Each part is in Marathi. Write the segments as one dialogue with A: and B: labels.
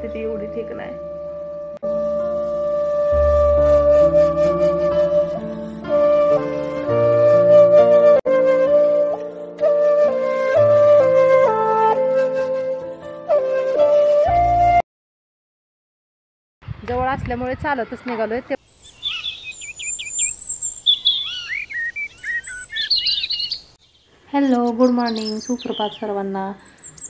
A: परिस्थिती एवढी ठीक नाही. जवळ असल्यामुळे चालतच निघालोय. ते हॅलो गुड मॉर्निंग सुप्रभात सर्वांना.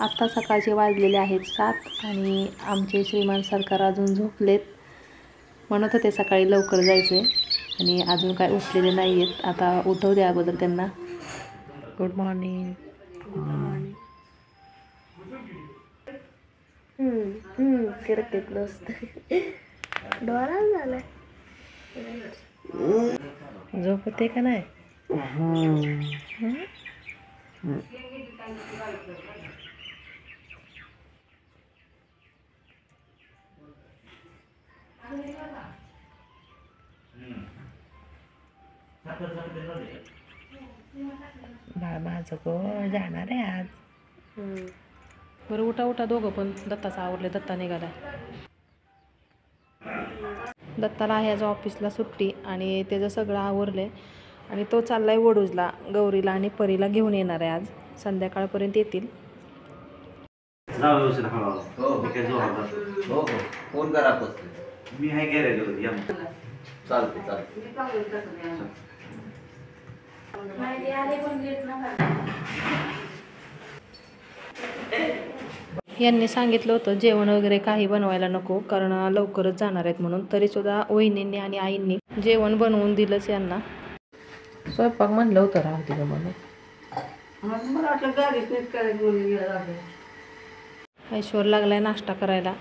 A: आत्ता सकाळचे वाजलेले आहेत सात आणि आमचे श्रीमान सरकार अजून झोपलेत. म्हणत होते सकाळी लवकर जायचे आणि अजून काय उठलेले नाही आहेत आता उठवते अगोदर त्यांना. गुड मॉर्निंग करते प्लस डोळा झाला. झोप होते का नाही? बाळ माझं गो जाणार आहे आज. बरं उठा उठा दोघं पण. दत्ताचं आवरले दत्ता निघाला दत्ताला आहे आज ऑफिसला सुट्टी आणि त्याचं सगळं आवरलं आणि तो चाललाय वडूजला गौरीला आणि परीला घेऊन येणार आहे आज. संध्याकाळपर्यंत येतील.
B: हो. हो हो फोन करा
C: मी आहे गॅरेजवर या.
B: चालते चालते
A: यांनी सांगितलं होतं जेवण वगैरे काही बनवायला नको कारण लवकरच जाणार आहेत म्हणून. तरीसुद्धा वहिनींनी आणि आईंनी जेवण बनवून दिलंच यांना. स्वयंपाक म्हणलं होतं राहू तिथं म्हणून ऐश्वर लागलाय नाश्ता करायला.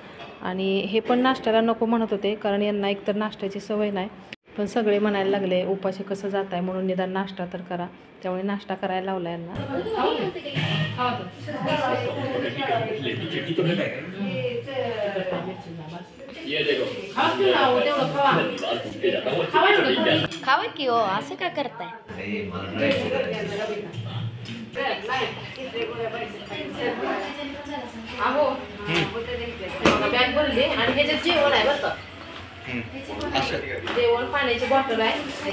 A: आणि हे पण नाश्त्याला नको म्हणत होते कारण यांना एकतर नाश्त्याची सवय नाही. पण सगळे म्हणायला लागले उपाशी कसं जात आहे म्हणून निदान नाश्ता तर करा. त्यामुळे नाश्ता करायला लावला यांना.
D: खावा की हो? असं का करताय?
A: बॅग भरली आणि ह्याच्यात जेवण आहे बरं का? जेवण पाण्याची बॉटल आहे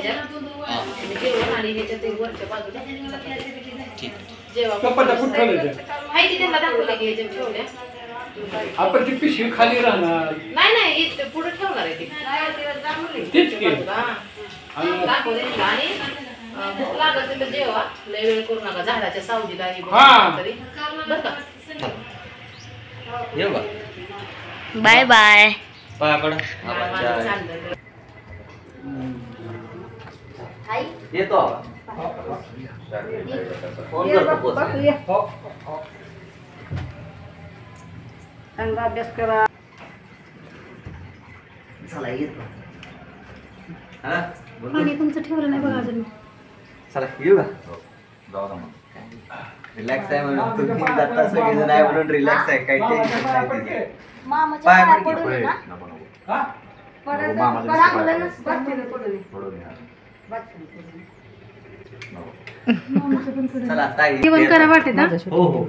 A: जेवण आणि ह्याच्यात एक वरच्या बाजूला. जेवण आहे की त्यांना दाखवलं की ह्याच्यात ठेवल्या?
E: आपण ती पिशवी खाली राहणार.
A: नाही नाही पुढे ठेवणार आहे ती.
E: तेच
A: आणि भूक लागत तिथं जेवा लय वेळ करू नका झाडाच्या सावलीला हे
E: हा.
A: तरी बरं का
B: येऊ का
D: बाय बाय
B: पाया पडा
A: माझं
B: आबाच्या.
A: चाललंय.
B: येतो आबा. फोन करतो पोचले. चला येतो हा? बोल.
D: तुमचं ठेवलं नाही बघा अजून
B: चला येऊ का? रिलॅक्स आहे म्हणून. तुम्ही दत्ता सगळेजण आहे म्हणून रिलॅक्स आहे. काही टेन्शन नाही पाया
D: पाया
E: हा?
D: नसतं
B: चला ताई
D: जेवण करा वाटते
B: हो? हो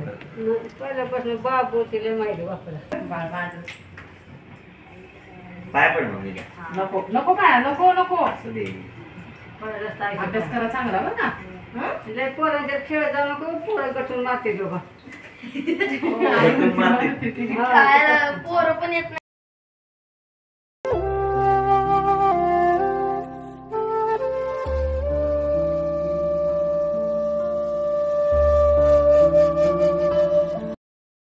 B: पाय पड मग मी
A: नको नको बाळा नको नको.
B: असू
A: अभ्यास करा चांगला बरं का?
B: भेटून मारते.
D: काय पोरं पण येत नाही.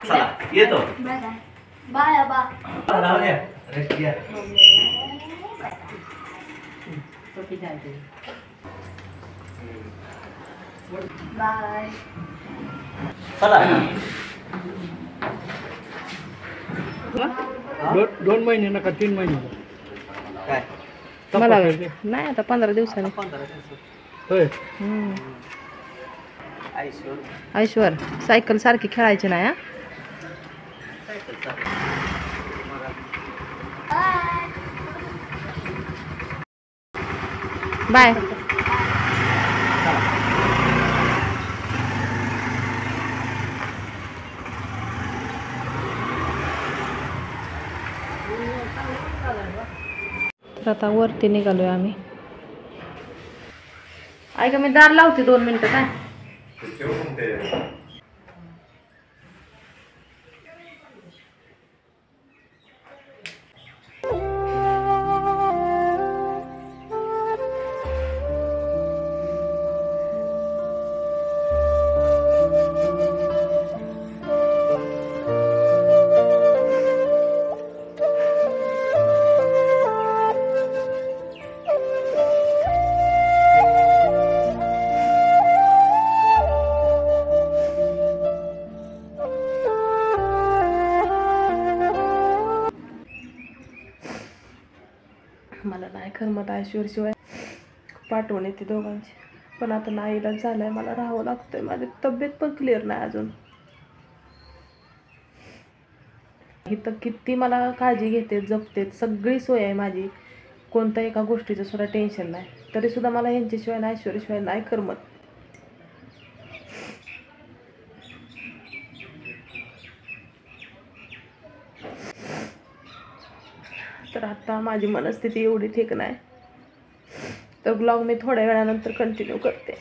B: चला येतो.
D: बाय बा
B: घ्या
D: बाय
B: चला
E: दोन दोन महिने नका तीन महिने.
B: काय?
A: मला नाही आता पंधरा दिवसांनी.
E: होय.
B: ऐश्वर.
A: ऐश्वर सायकल सारखी खेळायची नाही हा? बाय. तर आता वरती निघालोय आम्ही. ऐका मी दार लावते दोन मिनटं काय? करमत शिवाय पाठवून येते दोघांची. पण आता नाईला झालंय मला राहावं लागतंय. माझी तब्येत पण क्लिअर नाही अजून. इथं किती मला काळजी घेते जपते. सगळी सोय आहे माझी. कोणत्या एका गोष्टीचं सुद्धा टेन्शन नाही. तरी सुद्धा मला यांच्याशिवाय नाही ऐश्वर्याशिवाय नाही करमत. तर आता माझी मनस्थिती एवढी ठीक नाही. तर ब्लॉग मी थोड्या वेळानंतर कंटिन्यू करते.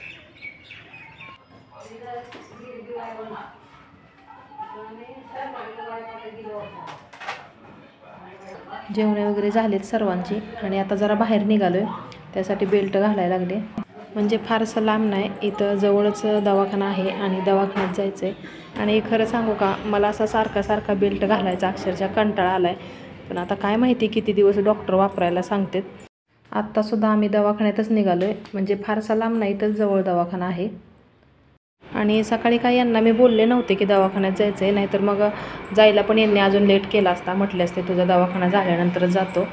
A: जेवणे वगैरे झालेत सर्वांची आणि आता जरा बाहेर निघालो आहे त्यासाठी बेल्ट घालायला लागले. म्हणजे फारसं लांब नाही इथं जवळच दवाखाना आहे आणि दवाखान्यात जायचं आहे आणि खरं सांगू का मला असा सारखा सारखा बेल्ट घालायचा अक्षरशः कंटाळा आला आहे पण आता काय माहिती किती दिवस डॉक्टर वापरायला सांगतात. आत्तासुद्धा आम्ही दवाखान्यातच निघालो आहे म्हणजे फारसा लांब नाही तर जवळ दवाखाना आहे. आणि सकाळी काय यांना मी बोलले नव्हते की दवाखान्यात जायचं आहे नाहीतर मग जायला पण यांनी अजून लेट केला असता. म्हटले असते तुझा दवाखाना झाल्यानंतर जातो.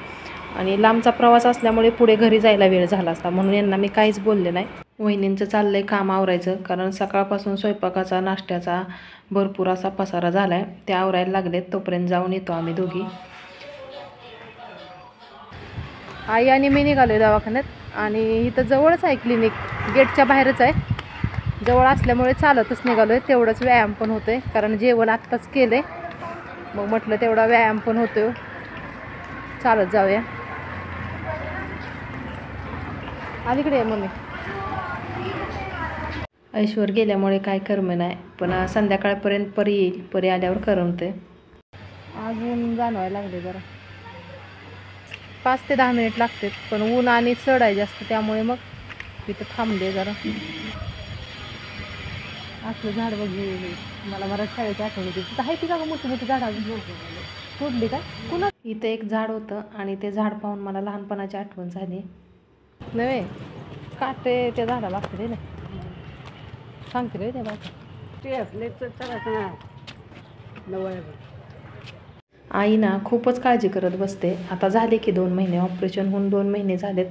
A: आणि लांबचा प्रवास असल्यामुळे पुढे घरी जायला वेळ झाला असता. म्हणून यांना मी काहीच बोलले नाही. वहिनींचं चाललं आहे काम आवरायचं कारण सकाळपासून स्वयंपाकाचा नाश्त्याचा भरपूर असा पसारा झाला आहे ते आवरायला लागलेत तोपर्यंत जाऊन येतो आम्ही दोघी. आई आणि मी निघालो आहे दवाखान्यात आणि इथं जवळच आहे क्लिनिक. गेटच्या बाहेरच आहे. जवळ असल्यामुळे चालतच निघालो आहे तेवढंच व्यायाम पण होतो आहे कारण जेवण आत्ताच केलं आहे मग म्हटलं तेवढा व्यायाम पण होतो आहे चालत जाऊया. अलीकडे आहे मम्मी. ऐश्वर गेल्यामुळे काय करमे नाही. पण संध्याकाळपर्यंत परी येईल. परी आल्यावर करमते अजून जाणवायला लागले जरा. पाच ते दहा मिनिट लागतात पण ऊन आणि चढ आहे जास्त त्यामुळे मग तिथं थांबले जरा. असलं झाड बघी मला मराठी शाळेची आठवण होती तिथं आहे ती का मोठी मोठी झाडं तोडली काय? कुणा इथं एक झाड होतं आणि ते झाड पाहून मला लहानपणाची आठवण झाली. नव्हे? काटे त्या झाडाला लागते ना. सांगते रे त्या बाबा
E: ते असले तर चला ना
A: आई ना खूपच काळजी करत बसते. आता झाले की दोन महिने ऑपरेशन होऊन दोन महिने झालेत.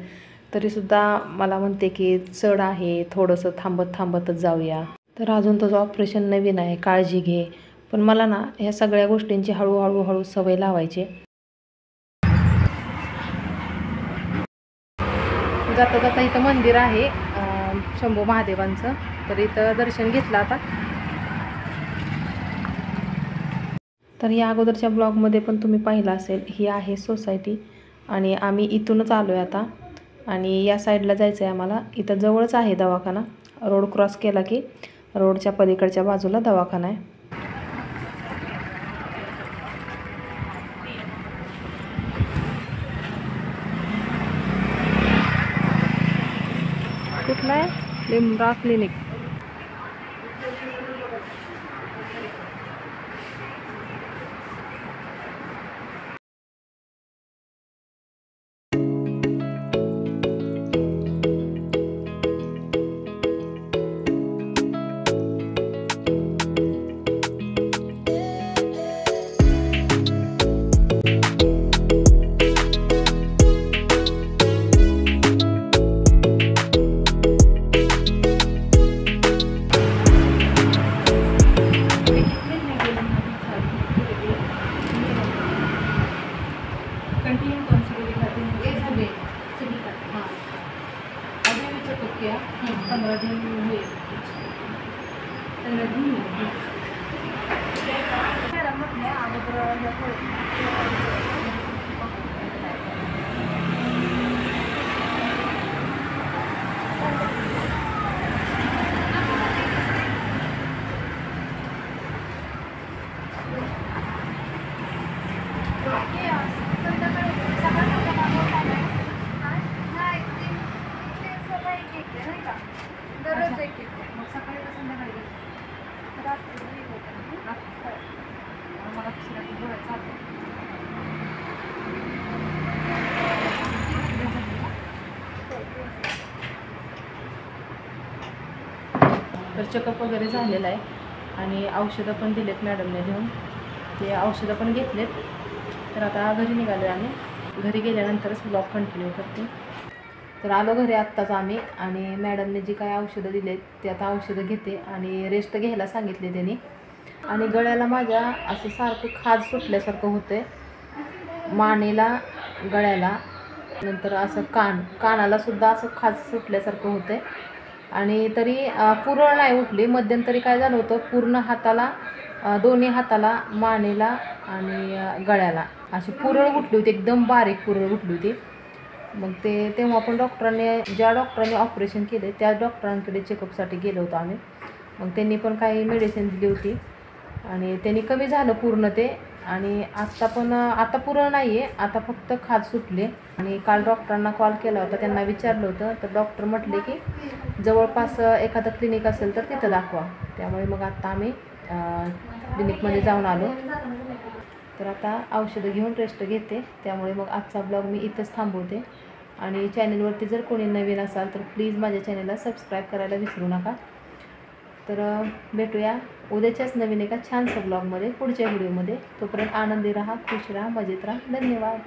A: तरीसुद्धा मला म्हणते की चढ आहे थोडंसं थांबत थांबतच जाऊया. तर अजून तुझं ऑपरेशन नवीन आहे काळजी घे. पण मला ना ह्या सगळ्या गोष्टींची हळूहळू हळू सवय लावायची. जाता जाता इथं मंदिर आहे शंभू महादेवांचं. तर इथं दर्शन घेतलं आता. तर या अगोदरच्या ब्लॉगमध्ये पण तुम्ही पाहिलं असेल ही आहे सोसायटी. आणि आम्ही इथूनच आलो आहे आता. आणि या साईडला जायचं आहे आम्हाला. इथं जवळच आहे दवाखाना. रोड क्रॉस केला की रोडच्या पलीकडच्या बाजूला दवाखाना आहे. कुठला आहे? लिमरा क्लिनिक. कंटिन्यू कौन सी गोली खाते हैं हाँ। अभी अभी चेकअप किया। पंद्रह दिन हुए। पंद्रह दिन हुए। अगोदर तर चेकअप वगैरे झालेला आहे. आणि औषधं पण दिलेत मॅडमने घेऊन. ते औषधं पण घेतलेत. तर आता घरी निघालो आम्ही. घरी गेल्यानंतरच ब्लॉग कंटिन्यू करते. तर आलो घरी आत्ताच आम्ही आणि मॅडमने जी काय औषधं दिलेत ते आता औषधं घेते आणि रेस्ट घ्यायला सांगितले त्यांनी. आणि गळ्याला माझ्या असं सारखं खाज सुटल्यासारखं होतंय. मानेला गळ्याला नंतर असं कान कानालासुद्धा असं खाज सुटल्यासारखं होतंय. आणि तरी पुरळ नाही उठली. मध्यंतरी काय झालं होतं पूर्ण हाताला दोन्ही हाताला मानेला आणि गळ्याला. अशी पुरळ उठली होती एकदम बारीक पुरळ उठली होती. मग ते तेव्हा पण डॉक्टरांनी ज्या डॉक्टरांनी ऑपरेशन केले त्या डॉक्टरांकडे चेकअपसाठी गेलो होतो आम्ही. मग त्यांनी पण काही मेडिसिन दिली होती. आणि त्यांनी कमी झालं पूर्ण ते. आणि आत्ता पण आता पुरं नाही आहे आता फक्त खाज सुटले. आणि काल डॉक्टरांना कॉल केला होता. त्यांना विचारलं होतं. तर डॉक्टर म्हटले की जवळपास एखादं क्लिनिक असेल तर तिथं दाखवा. त्यामुळे मग आत्ता आम्ही क्लिनिकमध्ये जाऊन आलो. तर आता औषधं घेऊन रेस्ट घेते. त्यामुळे मग आजचा ब्लॉग मी इथंच थांबवते. आणि चॅनलवरती जर कोणी नवीन असाल तर प्लीज माझ्या चॅनलला सबस्क्राईब करायला विसरू नका. तर भेटूया. उद्याच्याच नवीन एका छानसं ब्लॉगमध्ये पुढच्या व्हिडिओमध्ये. तोपर्यंत आनंदी राहा खुश राहा मजेत राहा. धन्यवाद.